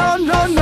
no, no, no.